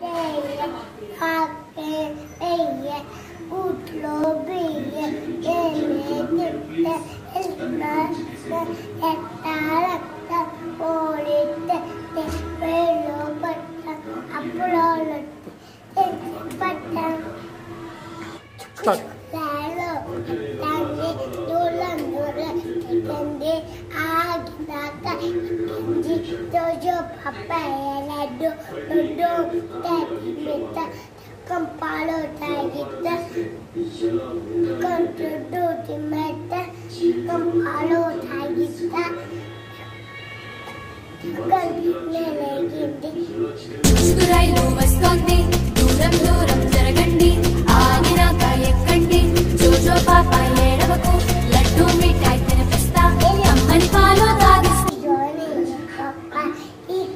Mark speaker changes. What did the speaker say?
Speaker 1: deje,
Speaker 2: hake deje, utlo bije, jene tüte, esmasta, jätaratta, koolite, te velo patta, apulolot, te patta. Tak. Kendi, dojo, papa, elado, dodo, teti, mita, kempalo, tagita, kontudu, timeta, kempalo, tagita, ganti, nele, gindi,